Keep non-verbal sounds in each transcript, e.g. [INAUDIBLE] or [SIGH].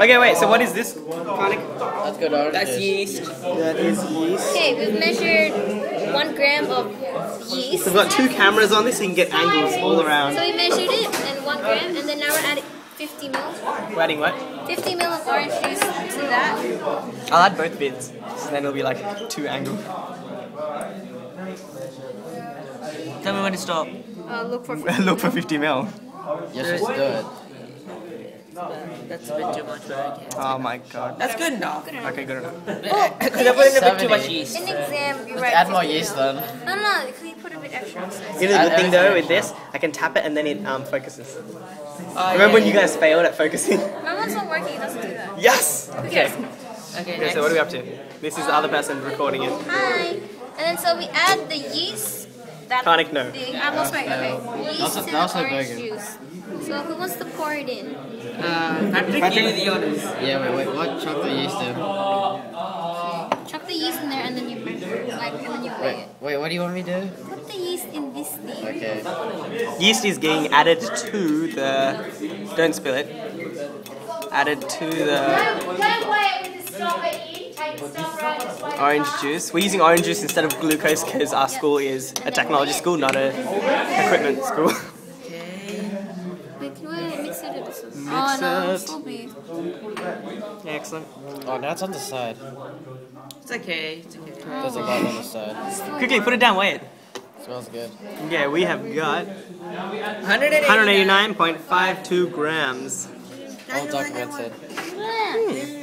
Okay, wait. So what is this? Conic? That's good orange That's yeast. That is yeast. Okay, we've measured one gram of yeast. We've got two cameras on this, so you can get angles all around. So we measured it and one gram, and then now we're adding 50 mil. We're adding what? 50 mil of orange juice to that. I'll add both bits, so then it'll be like two angle. Tell me when to stop. Uh, look for 50 [LAUGHS] Look for 50 mil. Yes, just do it. That's a bit too much, but I can. Oh my god. That's good enough. Okay, good enough. Because [LAUGHS] I put in a bit too much yeast. In exam, you Just write. add more 50 yeast then. No, no, because you put a bit extra. on You know the good thing though with this, I can tap it and then it um, focuses. Oh, Remember when yeah. you guys failed at focusing? My one's not working, it doesn't do that. Yes! Who cares? Okay, Okay, next. so what are we up to? This is the other person recording it. Hi. And then so we add the yeast. That Conic, no. thing. I lost my okay. Yeast Also- and also orange juice. So who wants to pour it in? Uh, Patrick, you do the honors. Yeah, wait, wait, what? Chuck the yeast in. Chuck the yeast in there and then you measure, like, and then you weigh Wait, it. wait, what do you want me to do? Put the yeast in this thing. Okay. Yeast is getting added to the. Don't spill it. Added to the Don't weigh it with the stopper in, take the stopper out, just weigh it orange juice. We're using orange juice instead of glucose because our school is a technology school, not a equipment school. Wait, can mix it with this oh no, it. it's so. Excellent. Oh, now it's on the side. It's okay. It's okay. There's a lot on the side. Quickly, put it down, weigh it. Smells good. Yeah, we have got 189.52 grams. All documented. Hmm.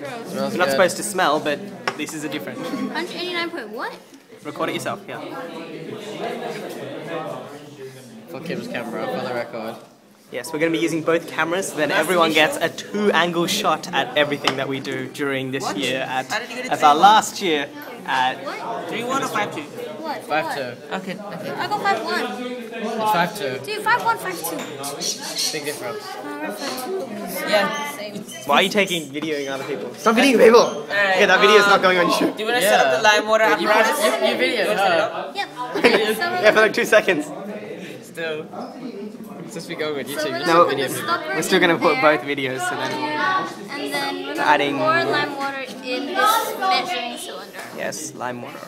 Gross. Smells You're not good. supposed to smell, but this is a different. 189 point what? Record it yourself, yeah. For Kim's camera, for the record. Yes, we're going to be using both cameras, so then everyone gets a two-angle shot at everything that we do during this year at, How did you get as our last year at 3 1 or 5 2? What? 5-2. Okay, okay. I got 5 1. It's five two. Dude, 5 1, 5 2. Big difference. Uh, we're 5 2. Yeah. Same. Why are you taking videoing other people? Stop videoing people! Okay, that video is not going on YouTube. Do you want to set up the lime water You, apparatus? you, you video, You wanna set it huh? up? Yep. We're [LAUGHS] Yeah, for like two seconds. Still. It's just be going with So YouTube. we're gonna No, put video the people. stopper We're still going to put there. both videos, so then, Yeah, and then we're gonna Adding- more lime water in this measuring cylinder. yes, lime water.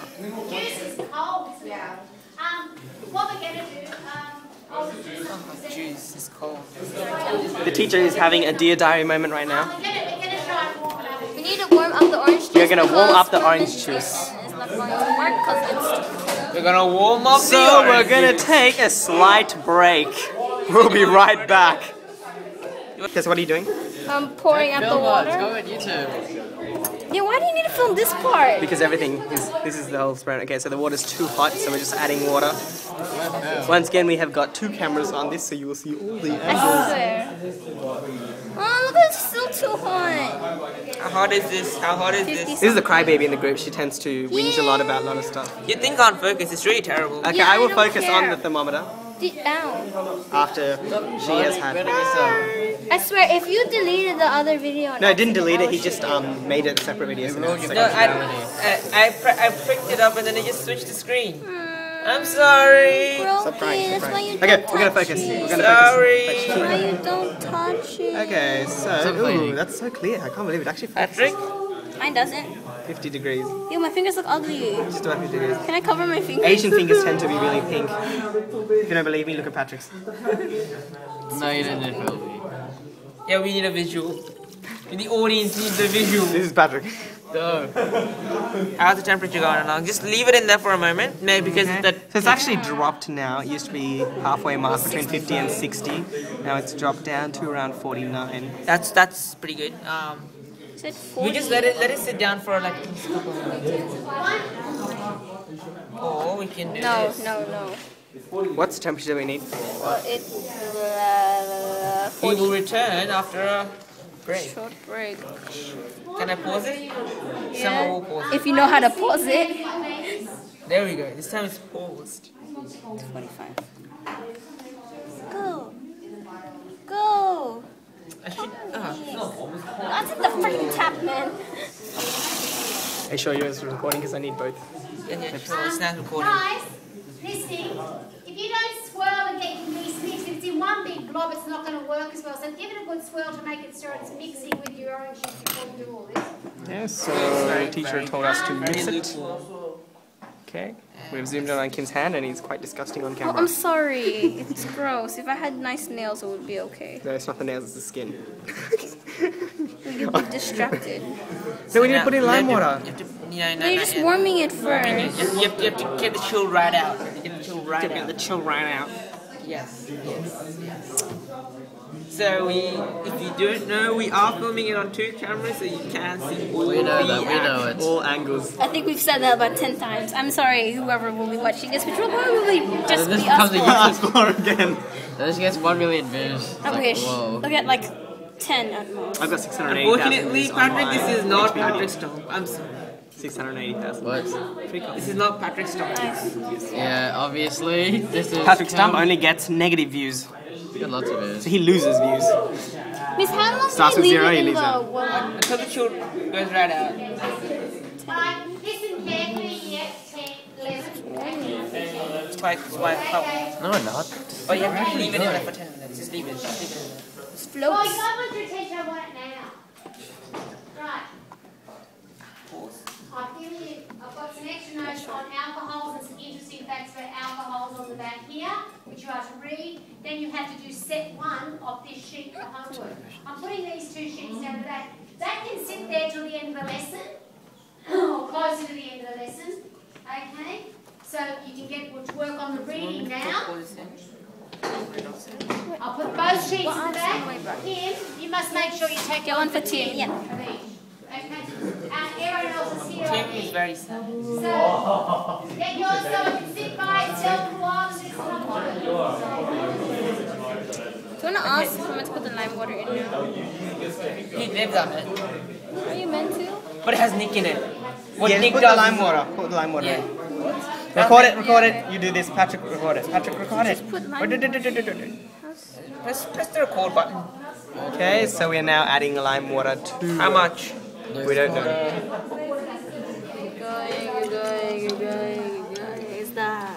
Juice is cold, yeah. Um, what we're gonna do, um, I'll just do some Juice is cold. The teacher is having a Dear Diary moment right now. We're gonna, we're gonna try and warm up. Need to warm up the orange juice. We're gonna warm up the orange juice. It's not going to work because it's We're gonna warm up the So we're gonna juice. take a slight break. We'll be right back. Guess what are you doing? um, pouring out the water. go with YouTube. Yeah, why do you need to film this part? Because everything is, this is the whole experiment. Okay, so the water's too hot, so we're just adding water. Once again, we have got two cameras on this, so you will see all the I angles. swear. Oh, look, it's still too hot. How hot is this? How hot is this? This is the crybaby in the group. She tends to whinge a lot about a lot of stuff. You think on focus? It's really terrible. Okay, Yeah, I I will don't focus on the thermometer Deep down. after she has had. I swear, if you deleted the other video. No, I didn't delete it. He just um made it a separate video. So No. I, I, I, pri- I pricked it up and then it just switched the screen. I'm sorry. Stop crying. That's why you Okay, don't we're gonna touch focus. it. We're gonna Sorry. focus. That's why you don't touch it. Okay, so ooh, that's so clear. I can't believe it actually Patrick? Mine doesn't. 50 degrees. Yo, my fingers look ugly. Just about 50 degrees. Can I cover my fingers? Asian fingers tend to be really [LAUGHS] pink. If you don't believe me, look at Patrick's. No, you didn't need to film me. Yeah, we need a visual. The audience needs a visual. This is Patrick. No. How's the temperature going along? Just leave it in there for a moment. No, because that. So it's actually dropped now. It used to be halfway mark between 50 and 60. Now it's dropped down to around 49. That's that's pretty good. Um, we just let it let it sit down for like a couple of minutes. Or we can do No, this. no, no. What's the temperature we need? Well, it's uh, We will return after a break. Short break. Can I pause it? Someone will pause it. If you know how to pause it. There we go. This time it's paused. 25. Go. Go. I should. Uh, That's the freaking tap, man. Are you sure yours is recording? Because I need both. yeah, yeah, sure. It's not recording. Guys, listening, if you don't swirl and get these mixed, if it's in one big blob. It's not going to work as well. So give it a good swirl to make it sure it's mixing with your orange juice before you do all this. Yeah, so the teacher told us to mix it. Okay, we've zoomed in on Kim's hand and he's quite disgusting on camera. Oh, camera. I'm sorry. It's gross. If I had nice nails, it would be okay. No, it's not the nails, it's the skin. You'd be distracted. No, we need to put in lime water. You have to, yeah, no, No, you're just warming it first. have, you, have you have to get the chill right out. Get the chill right Get out. the chill right out. Yes, yes, yes. So we, if you don't know, we are filming it on two cameras, so you can see all We know the that, we know it. All angles. I think we've said that about 10 times. I'm sorry, whoever will be watching this, which will probably just This be us. becomes a four. Ask for again. This gets 1 million views. It's Okay, like, sh- whoa. look at like 10 at most. I've got 680,000 Unfortunately, Patrick, this is not HBO. Patrick Stomp. I'm sorry. 680,000. What? This is not Patrick Stomp. Yeah, obviously. This is. Patrick Stump only gets negative views, Got lots of so views. he loses views. Miss, how long Starts with zero, leave you it in lose out. Until the chill goes right out. Right, listen carefully, yeah, 10, 11. It's quite, it's quite Okay. No, I'm not. Oh, you have to leave it in there for 10 minutes. Just leave it. Just leave it in there. Oh, floats? you got my attention, I want it now. Right. I you, I've got some extra notes on alcohols and some interesting facts about alcohols on the back here, which you are to read. Then you have to do set one of this sheet for homework. I'm putting these two sheets down the back. That can sit there till the end of the lesson, or closer to the end of the lesson, okay? So you can get to work on the reading now. I'll put both sheets in the back. Tim, you must make sure you take Get one for Tim, yeah. Okay, uh, everyone else is here. Tim on is very sad. So, get yours so it can sit by itself for a while, so it's. Do you want to ask someone to put the lime water in now? He lives on it. Are you meant to? But it has Nick in it. What yeah, Nick put does the lime water. Put the lime water. Yeah. Record it, record it. You do this, Patrick, record it. Patrick, record it. put lime-. Press, press the record button. Okay, so we are now adding lime water to. How much? We don't know. You're going, you're going, you're going, you're going. Is that?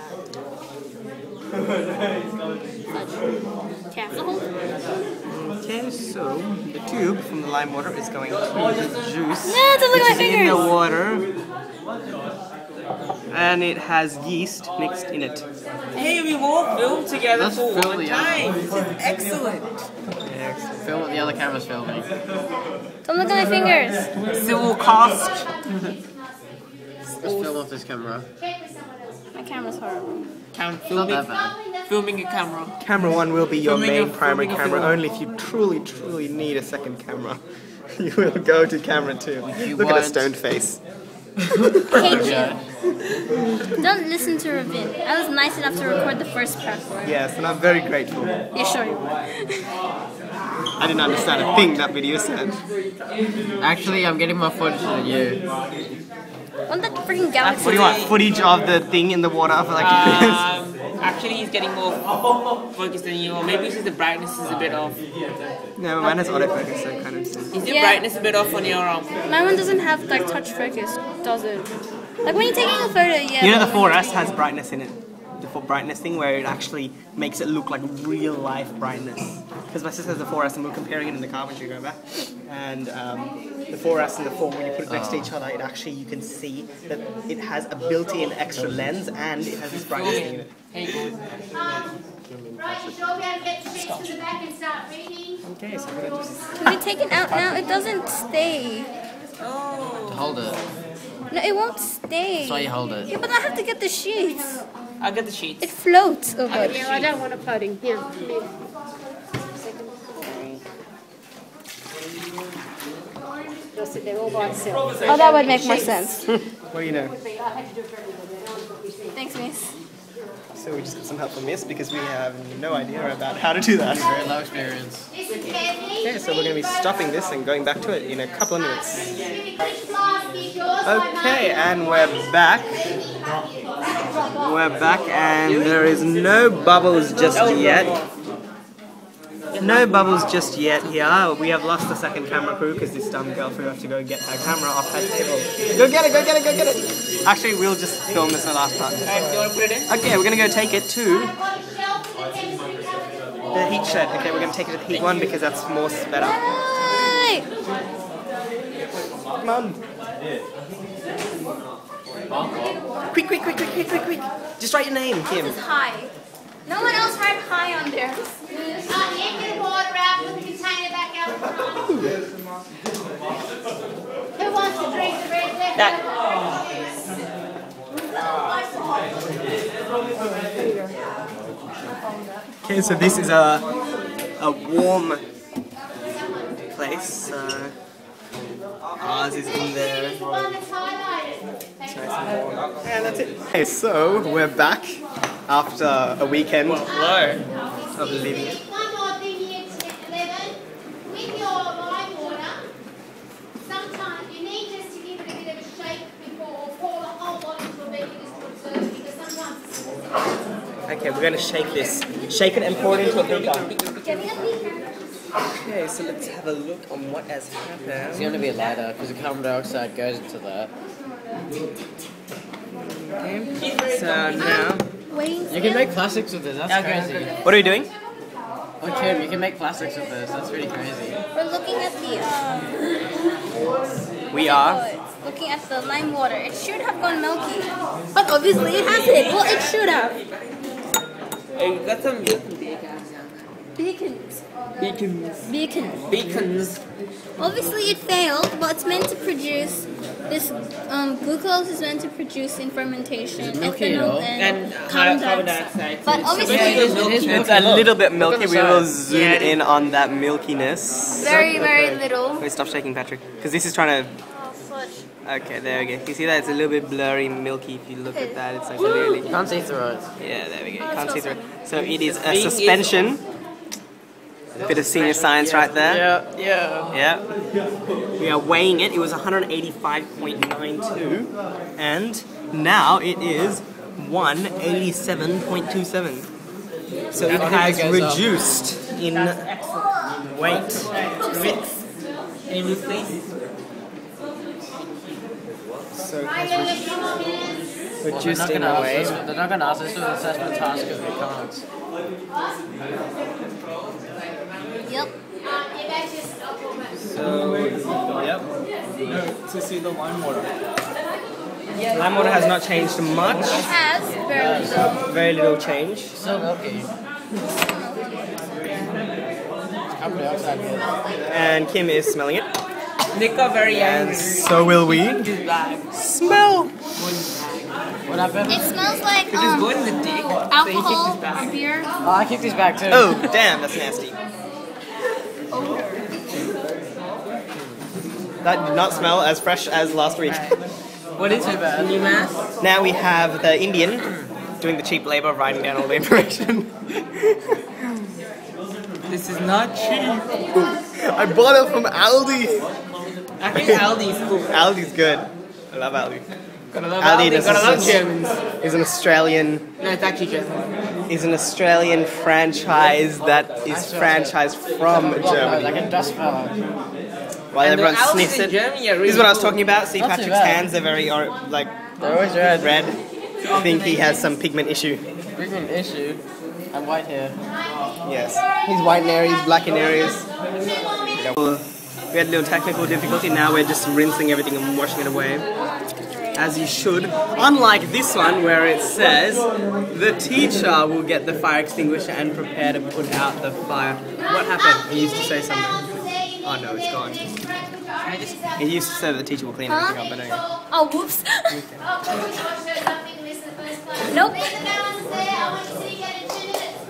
Careful. Okay, so the tube from the lime water is going to the juice. No, it doesn't like which is in the water. And it has yeast mixed in it. Hey, we all filmed together Let's for one time. This is excellent. Film what the other camera's filming. Don't look at my fingers. Civil cost. Just film off this camera. Check with someone else. My camera's horrible. Count Not filming, filming a camera. Camera one will be your Filming main a- primary camera film. only if you truly, truly need a second camera. [LAUGHS] You will go to camera two. Look at a want- stoned face. Hate [LAUGHS] you. Don't listen to Ravin. I was nice enough to record the first part for him. Yes, and I'm very grateful. Yeah, sure you were. [LAUGHS] I didn't understand a thing that video said. Actually, I'm getting my footage than you. Want that freaking galaxy? What do you want? Footage of the thing in the water for like Um, actually, he's getting more focused than you, or maybe it's just the brightness is a bit off. No, mine has autofocus, so it kind of. Is the Yeah. brightness a bit off on your um? My one doesn't have like touch focus, does it? Like when you're taking a photo, yeah. You know the when 4S you're has brightness in it. The full brightness thing where it actually makes it look like real life brightness. Because my sister has the 4S and we we're comparing it in the car when she drove back. And um, the 4S and the 4, when you put it next to each other, it actually, you can see that it has a built-in extra lens and it has this brightness thing in it. Hey, good. Um, right, you should all be to get the to the back and start reading. Okay, so we're just... Can we take it out now? It doesn't stay. Hold it. No, it won't stay. That's why you hold it. Yeah, but I have to get the sheets. I'll get the sheets. It floats. Oh god. I don't want it floating. Yeah. They'll sit there all by itself. Oh, that would make more sense. What do you know? Thanks, miss. So we just got some help from Miss because we have no idea about how to do that. Very low experience. Okay, so we're going to be stopping this and going back to it in a couple of minutes. Which class is yours? by Okay, and we're back. We're back, and there is no bubbles just yet. No bubbles just yet here. We have lost the second camera crew because this dumb girl forgot to go get her camera off her table. Go get it, go get it, go get it! Actually, we'll just film this in the last part. Alright, you want to put it in? Okay, we're gonna go take it to I've got a shelf in the chemistry cabinet. The heat shed. Okay, we're gonna take it to the heat one because that's more better. Hey! Come on. Quick, quick, quick, quick, quick, quick, quick. Just write your name, Kim. This is high. No one else had high on there. Uh, empty the water out, put the container back out front. Who wants to drink the red liquor? Okay, so this is a a warm place. Uh, ours is in there. Use the one that's highlighted. Thank you. And that's it. Okay, so we're back after a weekend Hello. of living it. One more thing here, T- Eleven. With your lime water, sometimes you need just to give it a bit of a shake before, or pour the whole lot into a beaker just to observe, because sometimes it's Okay, we're gonna shake this. Shake it and pour it into a beaker. Give me a beaker. Okay, so let's have a look on what has happened. It's gonna be a lighter because the carbon dioxide goes into that. Okay, So now, Waiting You can make plastics with this. That's Okay. crazy. what are we doing? Oh, Kim, you can make plastics with this. That's pretty crazy. We're looking at the um. We are. looking at the lime water. It should have gone milky, but obviously it hasn't. Well, it should have. Hey, you got some Beacons. beacons. Beacons. Beacons. Obviously it failed, but it's meant to produce this um, glucose is meant to produce in fermentation Is ethanol and, And carbon carbon dioxide. dioxide. But obviously- It is milky. milky. It's a little bit milky. We will zoom Yeah. in on that milkiness. very very little. Wait, stop shaking, Patrick. Because this is trying to. Oh. Okay, there we go. You see that? It's a little bit blurry, milky. If you look at that, it's like really. Can't see through it. Yeah, there we go. You Oh, can't see through it. So it is a thing is- suspension. Bit of senior science right there. Yeah, yeah. Yeah. We are weighing it. It was 185.92, and now it is 187.27. So it has up. reduced in weight. Any mistakes? So it Right, has Eleven, a few more minutes. They're reduced not in weight. us. They're not gonna ask us to assess the task if we can't. Yep. Um, yeah, that's just, I'll talk about it. So, yep. to see the lime water. Lime water has not changed much. It has very little. Very little change. So milky. Carbon dioxide. yeah. And Kim is smelling it. Nick got very And so will we. His bag. Smell! What happened? It smells like Just um, go in the dick. So he kicked alcohol his bag. or beer. Oh, I kicked his back too. Oh, damn, that's nasty. That did not smell as fresh as last week. What is it? bad. New mask? Now we have the Indian doing the cheap labor of writing down all the information. This is not cheap. [LAUGHS] I bought it from Aldi. I think Aldi's cool. Aldi's good. I love Aldi. Gotta love Aldi Aldi. does Gotta love Germans. Is an Australian No, it's actually German. is an Australian franchise that is franchised from Germany. Like a dust bag. While And everyone sniffs in it. Germany are This is what I was talking about. See Not Patrick's hands; they're very or, like They're always red. red. I think he has some pigment issue. Big an issue. I'm white here. Yes, he's white in areas, black in areas. Two more minutes. Well, We had a little technical difficulty. Now we're just rinsing everything and washing it away, as you should. Unlike this one, where it says the teacher will get the fire extinguisher and prepare to put out the fire. What happened? He used to say something. Oh no, it's gone. He used to say that the teacher will clean everything up, but anyway. Oh, whoops. Nope. [LAUGHS] Nope.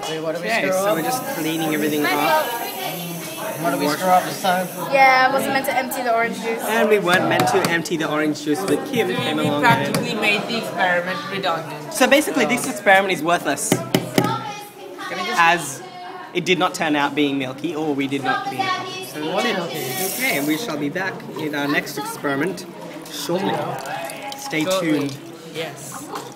Wait, what do we okay, so up? we're just cleaning everything My up. What do we screw up this time? Yeah, I wasn't meant to empty the orange juice. And we weren't meant to empty the orange juice, but Kim came We along. And... practically made the experiment redundant. So basically, this experiment is worthless, as it did not turn out being milky, or we did not clean it up. So that's it. Okay, and we shall be back in our next experiment shortly. Stay tuned. Yes.